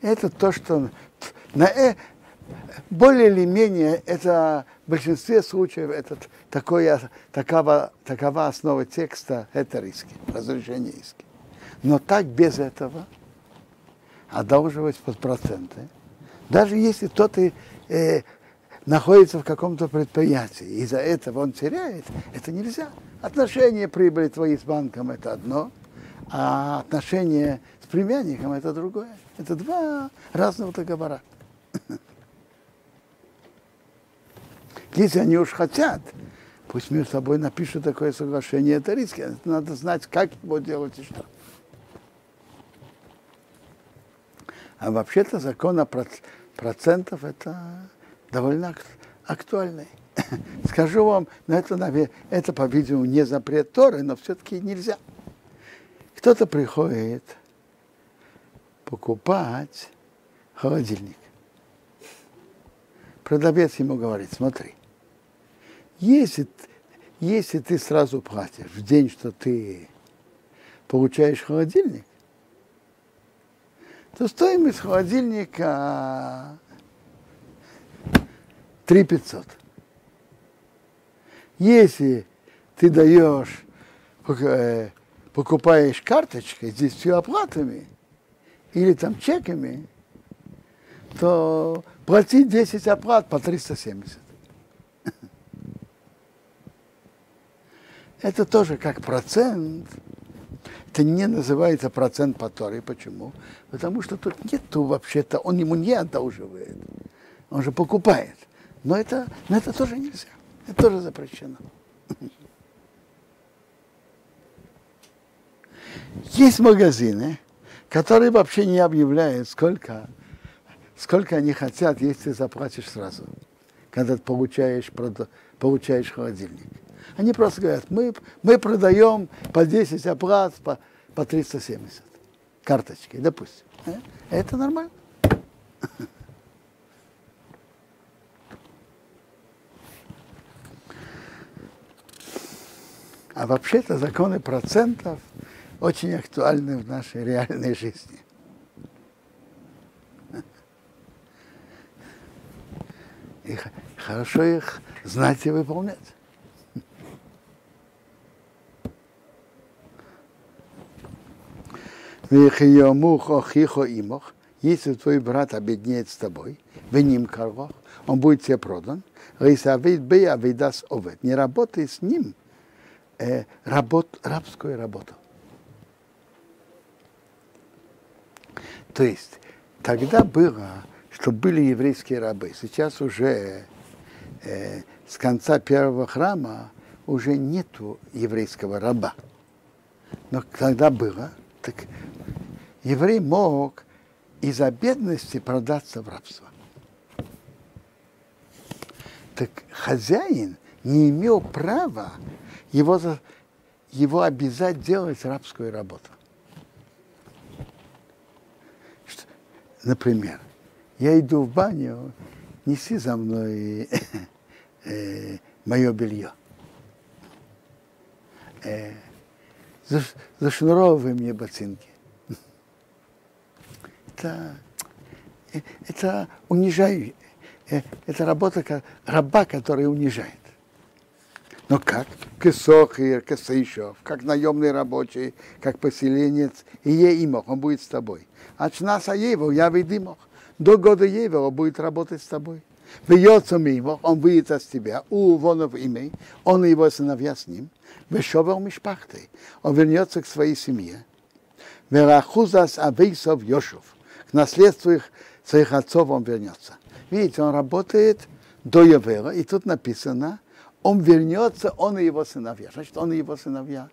Это то, что на, э, более или менее это в большинстве случаев это такое, такова, такова основа текста, это риски, разрешение иски. Но так без этого одалживать под проценты, даже если кто-то э, находится в каком-то предприятии, и из-за этого он теряет, это нельзя. Отношения прибыли твои с банком это одно, а отношения с племянником это другое. Это два разных договора. Если они уж хотят, пусть между собой напишут такое соглашение, это риски. Надо знать, как его делать и что. А вообще-то закон о процентов это довольно актуальный. Скажу вам, но это, это по-видимому, не запрет Торы, но все-таки нельзя. Кто-то приходит покупать холодильник. Продавец ему говорит, смотри, если, если ты сразу платишь в день, что ты получаешь холодильник, то стоимость холодильника 3 500. Если ты даешь, э, покупаешь карточкой с 10 оплатами или там чеками, то плати 10 оплат по 370. Это тоже как процент. Это не называется процент по Торе. Почему? Потому что тут нету вообще-то, он ему не одолживает. Он же покупает. Но это, но это тоже нельзя. Это тоже запрещено. Есть магазины, которые вообще не объявляют, сколько, сколько они хотят, если заплатишь сразу, когда ты получаешь, получаешь холодильник. Они просто говорят, мы, мы продаем по 10 оплат по, по 370 карточки, допустим. Э? Это нормально. А вообще-то законы процентов очень актуальны в нашей реальной жизни. И хорошо их знать и выполнять. Если твой брат обеднеет с тобой, в ним карвах, он будет тебе продан, не работай с ним, э, работ, рабскую работу. То есть тогда было, что были еврейские рабы. Сейчас уже э, с конца первого храма уже нету еврейского раба. Но когда было, так еврей мог из-за бедности продаться в рабство. Так хозяин не имел права его, его обязать делать рабскую работу. Что, например, я иду в баню, неси за мной э, мое белье. Э, зашнуровывай мне ботинки. Это, э, это унижающая, э, это работа раба, который унижает. Но как? Кесохир, Кесейшов, как наемный рабочий, как поселенец, и е имох, он будет с тобой. Ачнаса его, я видимох. До года его он будет работать с тобой. Бьется мимо, он выйдет от тебя, у вонов имей, он и его сыновья с ним, вешовал мишпахтой, он вернется к своей семье. Верахузас авейсов Йошев, к наследству их, своих отцов он вернется. Видите, он работает до Явера, и тут написано – он вернется, он и его сыновья. Значит, он и его сыновья.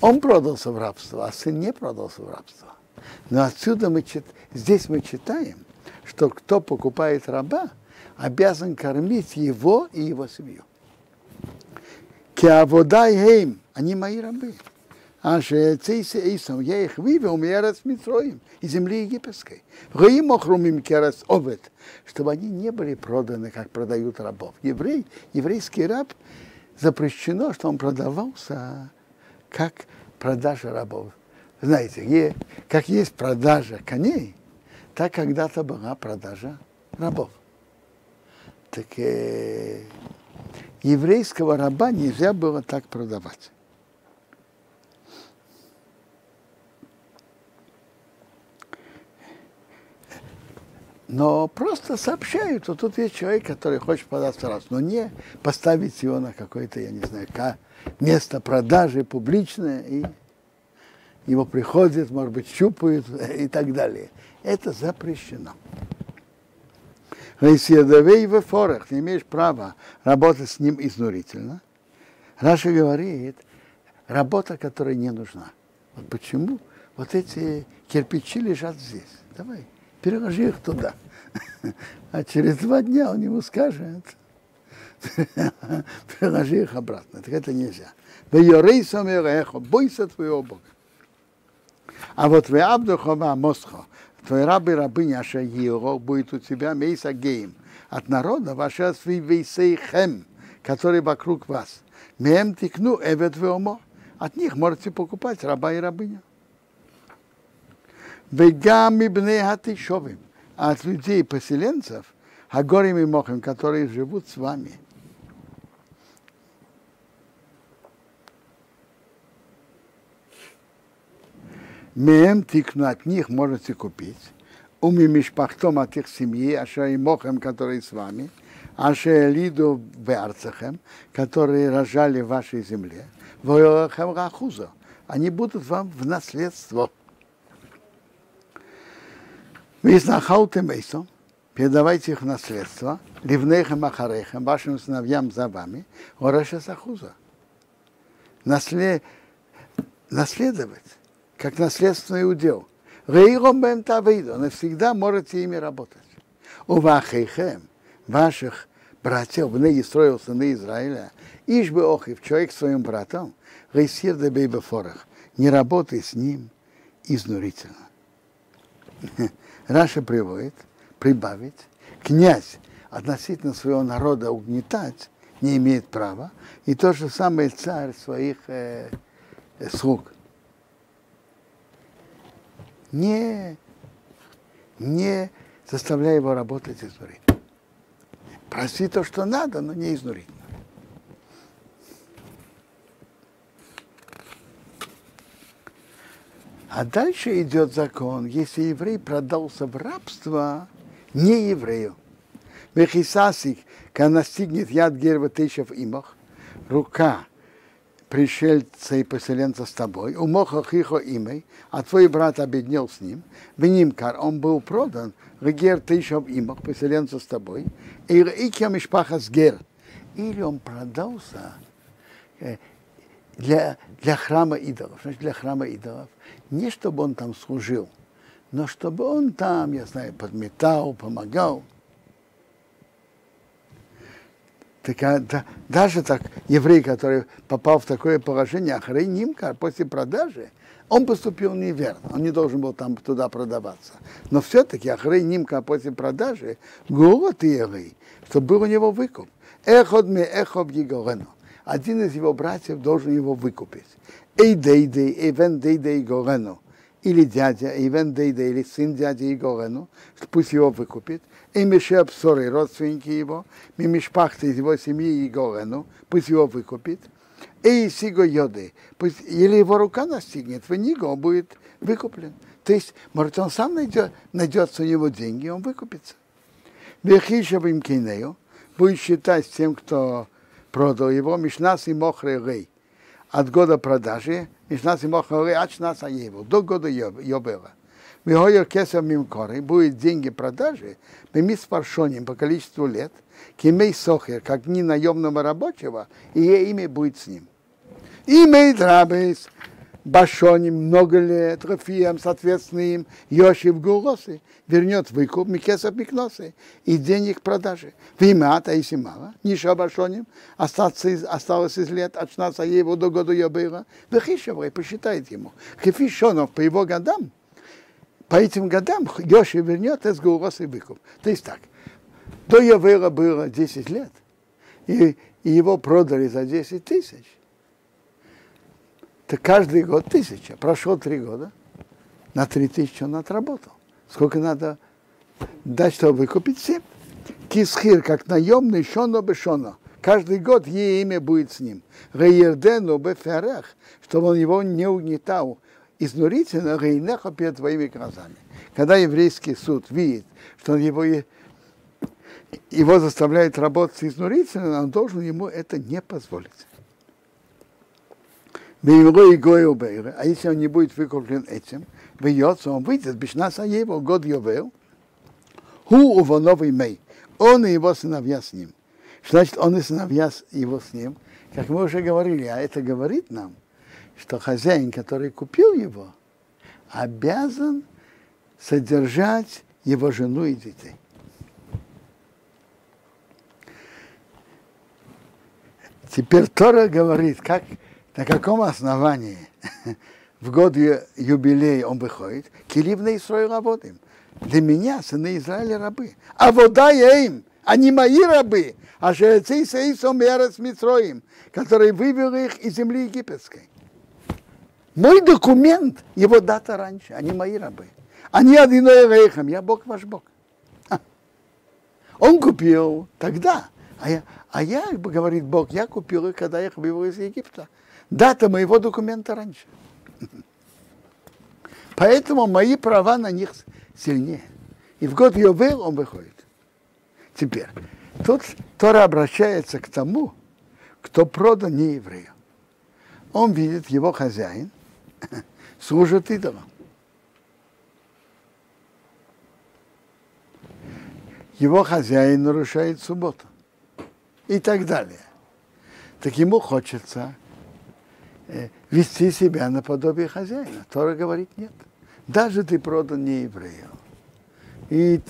Он продался в рабство, а сын не продался в рабство. Но отсюда мы чит... здесь мы читаем, что кто покупает раба, обязан кормить его и его семью. Киаводай хейм, они мои рабы. А же Исам, я их вывел Мерец Митроим из земли египетской. Раим охрумим керас овет, чтобы они не были проданы, как продают рабов. Еврей, еврейский раб запрещено, что он продавался как продажа рабов. Знаете, как есть продажа коней, так когда-то была продажа рабов. Так еврейского раба нельзя было так продавать. но просто сообщают, что тут есть человек, который хочет податься раз, но не поставить его на какое-то, я не знаю, место продажи публичное. И его приходят, может быть, щупают и так далее. Это запрещено. Рейсиадовей в форах, не имеешь права работать с ним изнурительно. Раша говорит, работа, которая не нужна. Вот почему вот эти кирпичи лежат здесь. Давай, переложи их туда. А через два дня он ему скажет, переложи их обратно. Так это нельзя. Бойся твоего Бога. А вот вы Абдухова Мосхо, твой раб и рабыня Ашаиро будет у тебя Мейса Геем от народа ваша Свивейсейхем, который вокруг вас. Мем тикну Эвет Веомо. От них можете покупать раба и рабыня. Вегам Ибне Хатишовим. А от людей поселенцев, Хагорим и Мохим, которые живут с вами – Мем тикну от них можете купить. Уми мишпахтом от их семьи, аша и мохем, которые с вами, аша лиду в которые рожали в вашей земле, рахуза. Они будут вам в наследство. Вы знахауте мейсом, передавайте их в наследство, ливнехем ахарехем, вашим сыновьям за вами, ораша сахуза. Наслед... Наследовать как наследственный удел. Рейром бэм тавейду, навсегда можете ими работать. У вахейхем, ваших братьев, в строил сыны Израиля, ишь бы охив, человек своим братом, рейсир да бейбафорах, не работай с ним изнурительно. Раша приводит, прибавить, князь относительно своего народа угнетать не имеет права, и то же самое царь своих э, слуг не, не заставляя его работать изнурительно. Проси то, что надо, но не изнурительно. А дальше идет закон, если еврей продался в рабство не еврею. Вехисасик, когда настигнет яд герва тысяча в имах, рука пришельца и поселенца с тобой, у моха хихо имей, а твой брат обеднел с ним, венимкар, он был продан, регер ты еще в имах, поселенца с тобой, и мишпаха с гер, или он продался э, для, для храма идолов, значит, для храма идолов, не чтобы он там служил, но чтобы он там, я знаю, подметал, помогал, Так, а, да, даже так, еврей, который попал в такое положение, Ахрей Нимка, после продажи, он поступил неверно, он не должен был там туда продаваться. Но все-таки Ахрей Нимка после продажи, голод и еврей, чтобы был у него выкуп. Эход ми эхоб Егорену. Один из его братьев должен его выкупить. Эй дейдей, эвен дейдей Горену. Или дядя, эвен дейдей, или сын дяди Егорену, пусть его выкупит. И Мише Псоры, родственники его, Мимишпахты из его семьи Егорену, пусть его выкупит. И Сиго Йоды, пусть, или его рука настигнет, в него он будет выкуплен. То есть, может, он сам найдет, найдется у него деньги, он выкупится. Вехишевым кинею, будет считать тем, кто продал его, Мишнас и Мохрей Рей. От года продажи, И Мохрей Рей, от Шнаса Еву, до года Йобела. Вихойер кесар мимкоры, будет деньги продажи, мимис паршоним по количеству лет, кимей сохер, как дни наемного рабочего, и имя будет с ним. Имей драбес, Башоним много лет, Рафиям, соответственно, им, Йошив Гулосы, вернет выкуп Микесов Микносы и денег продажи. Вимата, если мало, Ниша Башоним, остаться из, осталось из лет от 16 его до года Йобыра, Вехишеврей посчитает ему. Хефишонов по его годам, по этим годам Йоши вернет из Гурос и выкуп. То есть так, до Явера было 10 лет, и, и его продали за 10 тысяч. То каждый год тысяча. Прошло три года, на три тысячи он отработал. Сколько надо дать, чтобы выкупить? Семь. Кисхир, как наемный, шоно бешоно. Каждый год ей имя будет с ним. Рейердену беферах, чтобы он его не угнетал изнурительно рейнеха перед твоими глазами. Когда еврейский суд видит, что он его, его заставляет работать изнурительно, он должен ему это не позволить. А если он не будет выкуплен этим, бьется, он выйдет, Бишнаса его, год Йовел, Ху новый Мей, он и его сыновья с ним. Значит, он и сыновья его с ним. Как мы уже говорили, а это говорит нам, что хозяин, который купил его, обязан содержать его жену и детей. Теперь Тора говорит, как, на каком основании в год юбилея он выходит. Киливна Исраил работаем. Для меня сыны Израиля рабы. А вода я им, они мои рабы. А жрецы Саисом Ярос Митроим, который вывел их из земли египетской. Мой документ, его дата раньше, они мои рабы. Они одиной рейхом, я Бог ваш Бог. Он купил тогда, а я, а я, говорит Бог, я купил их, когда я вывел из Египта. Дата моего документа раньше. Поэтому мои права на них сильнее. И в год Йовел он выходит. Теперь, тут Тора обращается к тому, кто продан не еврею. Он видит, его хозяин служит идолам. Его хозяин нарушает субботу. И так далее. Так ему хочется вести себя наподобие хозяина. Тора говорит нет. Даже ты продан не еврею. И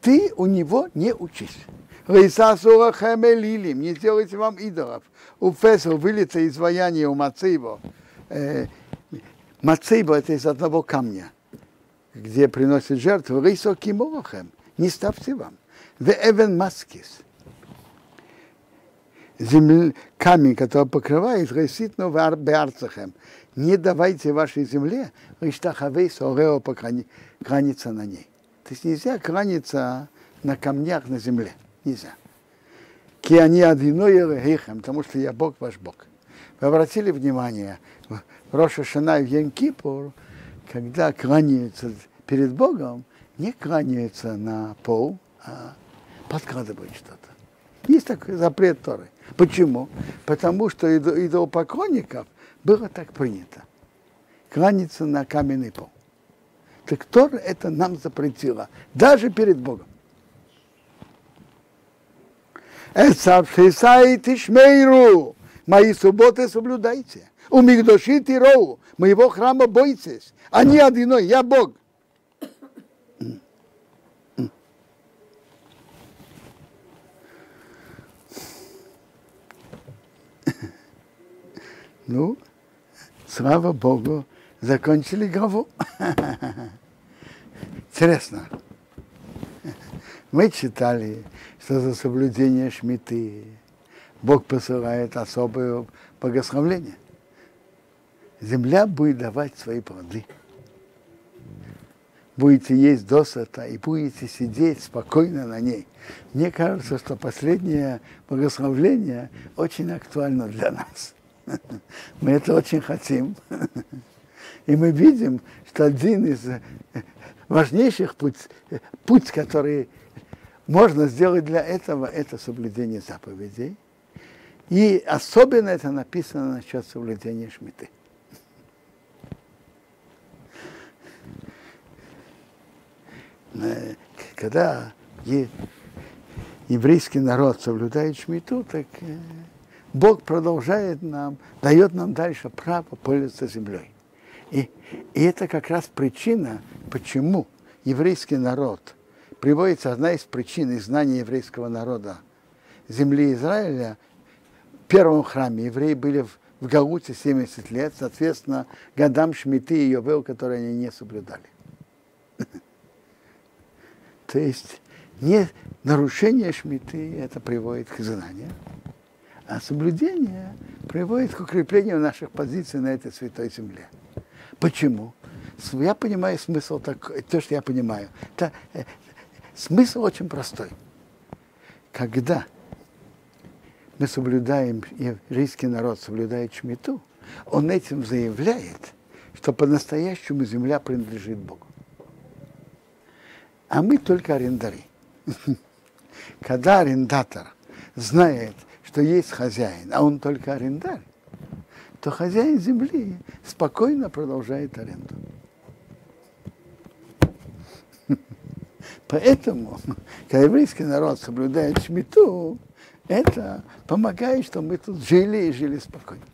ты у него не учись. Рейсасура хамелилим, не сделайте вам идолов. У Фесел вылета изваяние у Мацейбо. Э, Мацейбо это из одного камня, где приносят жертву. Рейсо киморохем, не ставьте вам. В Эвен Маскис. Земль, камень, который покрывает, реситну в Арцахем. Не давайте вашей земле, Риштахавей Сорео граница на ней. То есть нельзя кланяться на камнях на земле. Нельзя. Ки они одиной грехом, потому что я Бог ваш Бог. Вы обратили внимание, в Роша Шана и Янкипур, когда кланяются перед Богом, не кланяются на пол, а подкладывают что-то. Есть такой запрет Торы. Почему? Потому что идолопоклонников было так принято. Кланяться на каменный пол. Так Тора это нам запретила, даже перед Богом. Эцавшисай тишмейру, мои субботы соблюдайте. У Мигдоши Тироу, моего храма бойтесь. Они одиной, я Бог. Ну, слава Богу, закончили главу. Интересно. Мы читали, что за соблюдение шмиты Бог посылает особое благословление. Земля будет давать свои плоды. Будете есть досыта и будете сидеть спокойно на ней. Мне кажется, что последнее благословление очень актуально для нас. Мы это очень хотим. И мы видим, что один из важнейших путь, путь, который можно сделать для этого, это соблюдение заповедей. И особенно это написано насчет соблюдения шмиты. Когда еврейский народ соблюдает шмиту, так э, Бог продолжает нам, дает нам дальше право пользоваться землей. И, и это как раз причина, почему еврейский народ, приводится одна из причин знания еврейского народа земли Израиля, в первом храме евреи были в, в Галуте 70 лет, соответственно, годам Шмиты и Йовел, которые они не соблюдали. То есть не нарушение Шмиты это приводит к знанию, а соблюдение приводит к укреплению наших позиций на этой святой земле. Почему? Я понимаю смысл такой, то, что я понимаю. Это, э, смысл очень простой. Когда мы соблюдаем, еврейский народ соблюдает шмиту, он этим заявляет, что по-настоящему земля принадлежит Богу. А мы только арендары. Когда арендатор знает, что есть хозяин, а он только арендарь, то хозяин земли спокойно продолжает аренду. Поэтому, когда еврейский народ соблюдает шмиту, это помогает, чтобы мы тут жили и жили спокойно.